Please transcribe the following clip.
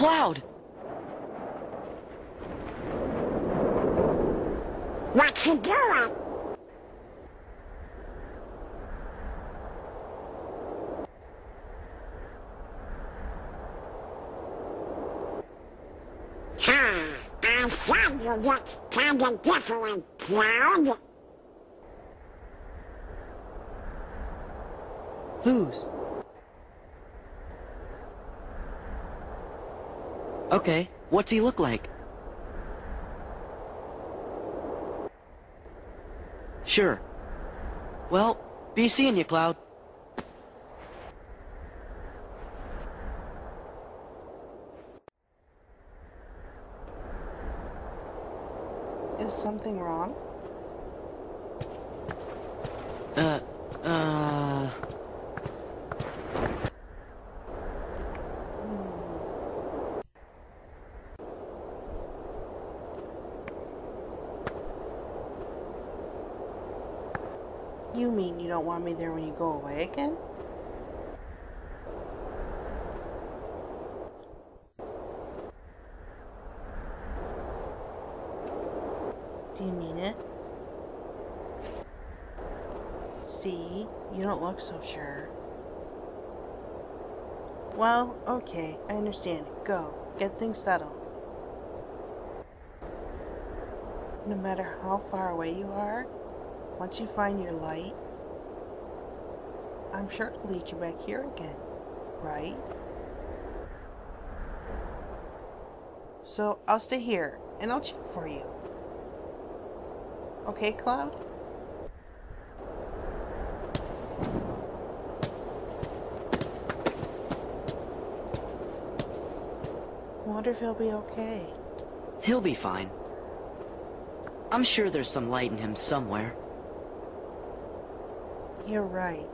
Cloud! What you doing? Huh, I thought you looked kinda different, Cloud. Whose? Okay, what's he look like? Sure. Well, be seeing you, Cloud. Is something wrong? Uh. You mean you don't want me there when you go away again? Do you mean it? See, you don't look so sure. Well, okay, I understand. Go, get things settled. No matter how far away you are, once you find your light, I'm sure it'll lead you back here again, right? So I'll stay here and I'll check for you. Okay, Cloud? Wonder if he'll be okay. He'll be fine. I'm sure there's some light in him somewhere. You're right.